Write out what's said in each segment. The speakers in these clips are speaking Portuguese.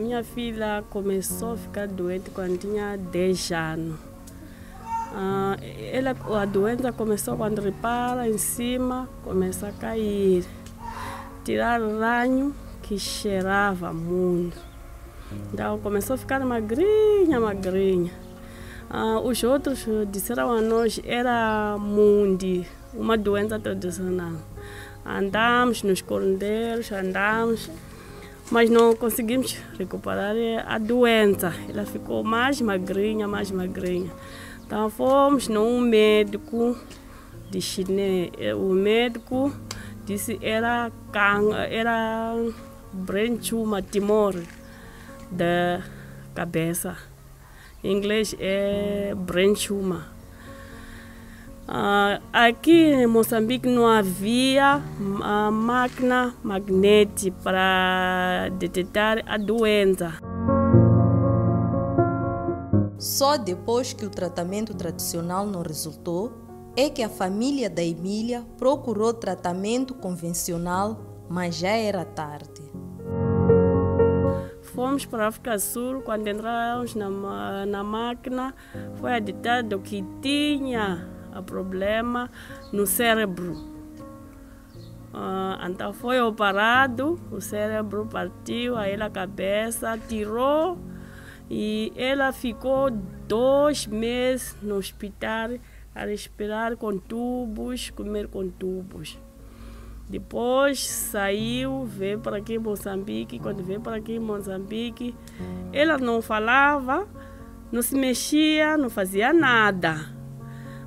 minha filha começou a ficar doente quando tinha 10 anos. Uh, ela, a doença começou quando repara em cima, começa a cair. Tirar ranho que cheirava muito. Então começou a ficar magrinha, magrinha. Uh, os outros disseram a nós era mundi, uma doença tradicional. Andamos nos corredores, andamos, mas não conseguimos recuperar a doença. Ela ficou mais magrinha, mais magrinha. Então fomos num médico de chinês. O médico disse era era brain tumor, tumor da cabeça. Em inglês é brain tumor. Uh, aqui em Moçambique não havia máquina magnética para detectar a doença. Só depois que o tratamento tradicional não resultou, é que a família da Emília procurou tratamento convencional, mas já era tarde. Fomos para a África Sul, quando entramos na, na máquina, foi ditado que tinha o problema no cérebro. Uh, então foi operado, o cérebro partiu, aí a cabeça tirou e ela ficou dois meses no hospital a respirar com tubos, comer com tubos. Depois saiu, veio para aqui em Moçambique. Quando veio para aqui em Moçambique, ela não falava, não se mexia, não fazia nada.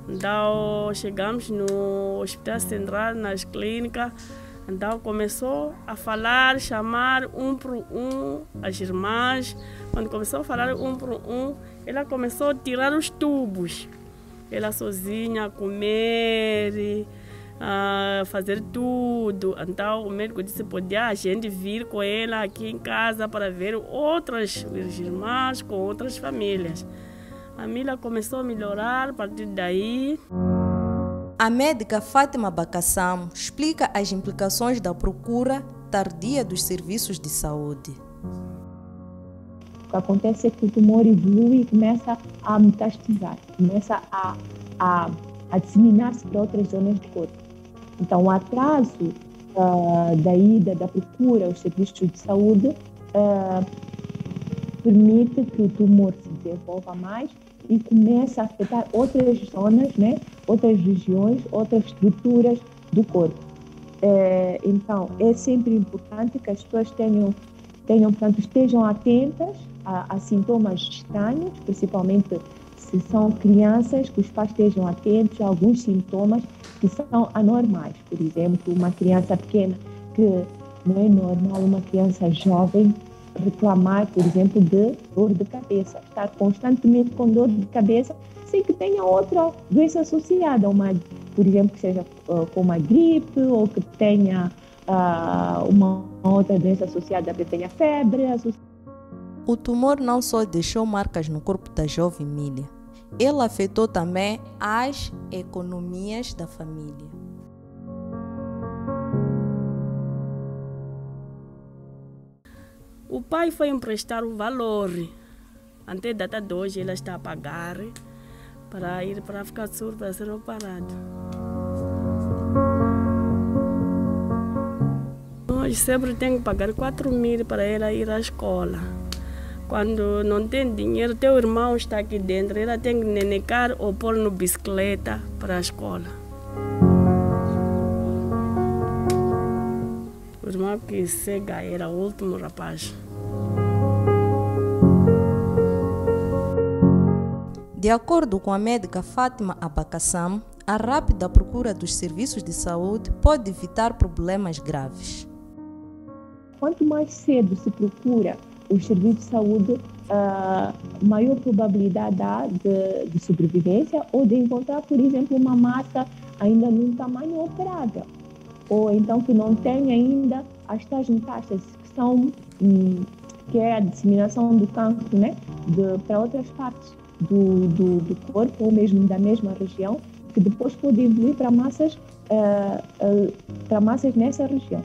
Então chegamos no Hospital Central, nas clínicas. Então começou a falar, chamar um por um as irmãs. Quando começou a falar um por um, ela começou a tirar os tubos. Ela sozinha, comer uh, fazer tudo. Então o médico disse podia a gente vir com ela aqui em casa para ver outras irmãs com outras famílias. A Mila começou a melhorar a partir daí. A médica Fátima Bacassam explica as implicações da procura tardia dos serviços de saúde. O que acontece é que o tumor evolui e começa a metastizar, começa a, a, a disseminar-se para outras zonas do corpo. Então, o atraso uh, da ida, da procura aos serviços de saúde uh, permite que o tumor se desenvolva mais e comece a afetar outras zonas, né? outras regiões, outras estruturas do corpo. É, então, é sempre importante que as pessoas tenham, tenham portanto, estejam atentas a, a sintomas estranhos, principalmente se são crianças, que os pais estejam atentos a alguns sintomas que são anormais. Por exemplo, uma criança pequena que não é normal uma criança jovem reclamar, por exemplo, de dor de cabeça, estar constantemente com dor de cabeça sem que tenha outra doença associada, uma, por exemplo, que seja uh, com uma gripe ou que tenha uh, uma outra doença associada, que tenha febre. O tumor não só deixou marcas no corpo da jovem Milha, ele afetou também as economias da família. O pai foi emprestar o valor. Até data de hoje ele está a pagar para ir para a África do Sul para ser operado. Nós sempre temos que pagar 4 mil para ela ir à escola. Quando não tem dinheiro, teu irmão está aqui dentro, ela tem que nenecar ou pôr no bicicleta para a escola. O irmão que cega era o último rapaz. De acordo com a médica Fátima Abacassam, a rápida procura dos serviços de saúde pode evitar problemas graves. Quanto mais cedo se procura os serviços de saúde, maior probabilidade há de, de, sobrevivência ou de encontrar, por exemplo, uma massa ainda num tamanho operável. Ou então que não tem ainda as tais metástases, que são, hum, que é a disseminação do cancro, né, para outras partes do, do, do, corpo ou mesmo da mesma região, que depois pode evoluir para massas, uh, uh, para massas nessa região.